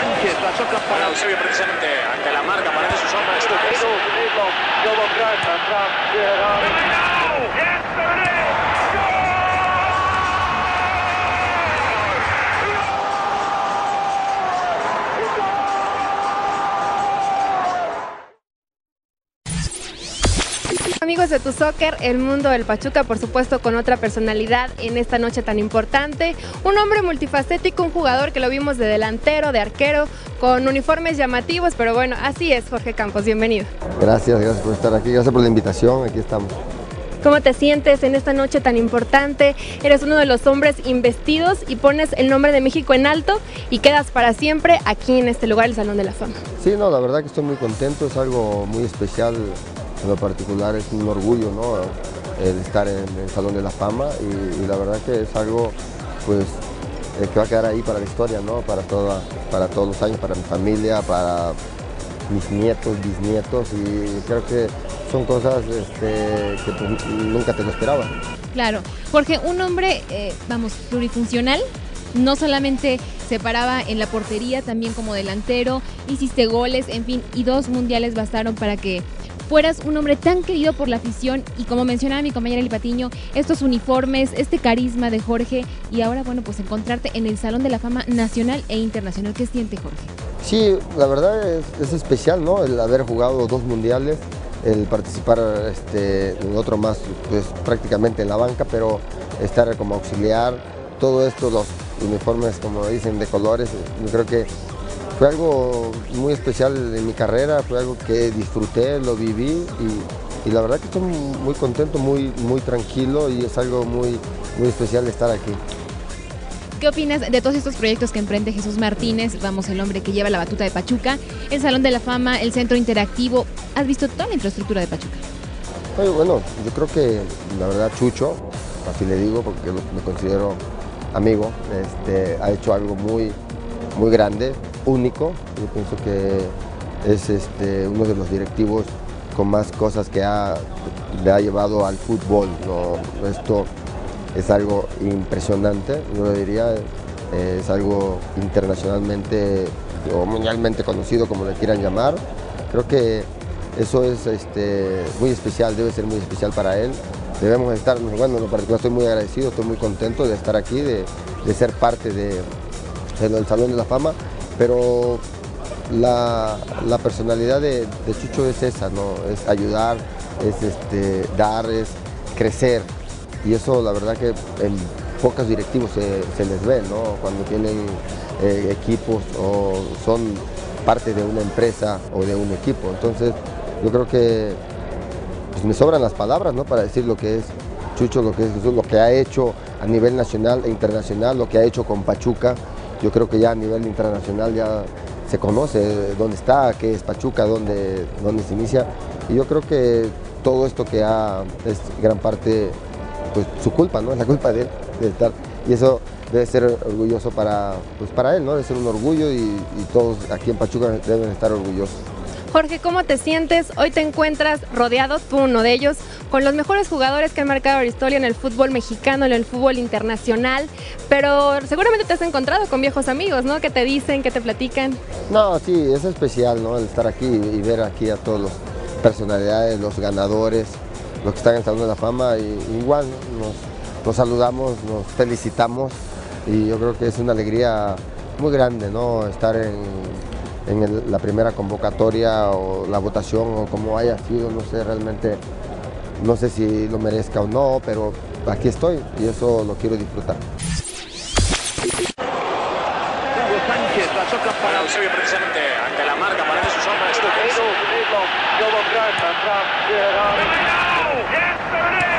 Sánchez, la toca para Eusebio precisamente ante la marca, parece su sombra, Amigos de Tu Soccer, el mundo del Pachuca, por supuesto, con otra personalidad en esta noche tan importante. Un hombre multifacético, un jugador que lo vimos de delantero, de arquero, con uniformes llamativos, pero bueno, así es, Jorge Campos, bienvenido. Gracias, gracias por estar aquí, gracias por la invitación, aquí estamos. ¿Cómo te sientes en esta noche tan importante? Eres uno de los hombres investidos y pones el nombre de México en alto y quedas para siempre aquí en este lugar, el Salón de la Fama. Sí, no, la verdad que estoy muy contento, es algo muy especial en lo particular, es un orgullo, ¿no? El estar en el Salón de la Fama y, la verdad que es algo, pues, eh, que va a quedar ahí para la historia, ¿no? Para, toda, para todos los años, para mi familia, para mis nietos, bisnietos y creo que son cosas este, que pues, nunca te lo esperaba. Claro, Jorge, un hombre, eh, vamos, plurifuncional, no solamente se paraba en la portería, también como delantero, hiciste goles, en fin, y dos mundiales bastaron para que fueras un hombre tan querido por la afición y como mencionaba mi compañera Eli Patiño, estos uniformes, este carisma de Jorge y ahora, bueno, pues encontrarte en el Salón de la Fama Nacional e Internacional. ¿Qué siente Jorge? Sí, la verdad es, es especial, ¿no? El haber jugado dos mundiales, el participar este, en otro más, pues prácticamente en la banca, pero estar como auxiliar, todo esto, los uniformes, como dicen, de colores, yo creo que fue algo muy especial en mi carrera, fue algo que disfruté, lo viví y, y la verdad que estoy muy contento, muy, muy tranquilo y es algo muy, muy especial estar aquí. ¿Qué opinas de todos estos proyectos que emprende Jesús Martínez? Vamos, el hombre que lleva la batuta de Pachuca, el Salón de la Fama, el Centro Interactivo. ¿Has visto toda la infraestructura de Pachuca? Oye, bueno, yo creo que la verdad Chucho, así le digo porque me considero amigo, este, ha hecho algo muy, muy grande, único. Yo pienso que es este, uno de los directivos con más cosas que ha, le ha llevado al fútbol. Esto es algo impresionante, yo lo diría, eh, es algo internacionalmente o mundialmente conocido, como le quieran llamar. Creo que eso es este, muy especial, debe ser muy especial para él. Debemos estar, bueno, en estoy muy agradecido, estoy muy contento de estar aquí, de, ser parte de, del Salón de la Fama, pero la, personalidad de, Chucho es esa, ¿no? es ayudar, es este, dar, es crecer. Y eso la verdad que en pocos directivos se, se les ve, ¿no? cuando tienen eh, equipos o son parte de una empresa o de un equipo. Entonces yo creo que pues, me sobran las palabras ¿no? para decir lo que es Chucho, lo que es Jesús, lo que ha hecho a nivel nacional e internacional, lo que ha hecho con Pachuca. Yo creo que ya a nivel internacional ya se conoce dónde está, qué es Pachuca, dónde, dónde se inicia. Y yo creo que todo esto que ha, es gran parte, pues su culpa, ¿no? Es la culpa de él, de estar. Y eso debe ser orgulloso para, pues, para él, ¿no? Debe ser un orgullo y, y todos aquí en Pachuca deben estar orgullosos. Jorge, ¿cómo te sientes? Hoy te encuentras rodeado, tú uno de ellos, con los mejores jugadores que han marcado la historia en el fútbol mexicano, en el fútbol internacional, pero seguramente te has encontrado con viejos amigos, ¿no? Que te dicen, que te platican. No, sí, es especial, ¿no? El estar aquí y ver aquí a todos los personalidades, los ganadores, los que están en Salón de la Fama, y, igual nos, nos saludamos, nos felicitamos y yo creo que es una alegría muy grande, ¿no? Estar en en el, la primera convocatoria o la votación o como haya sido, no sé realmente, no sé si lo merezca o no, pero aquí estoy y eso lo quiero disfrutar. Hugo Sánchez, la toca para Eusebio precisamente ante la marca, parece su sombra, Stukas. Yes,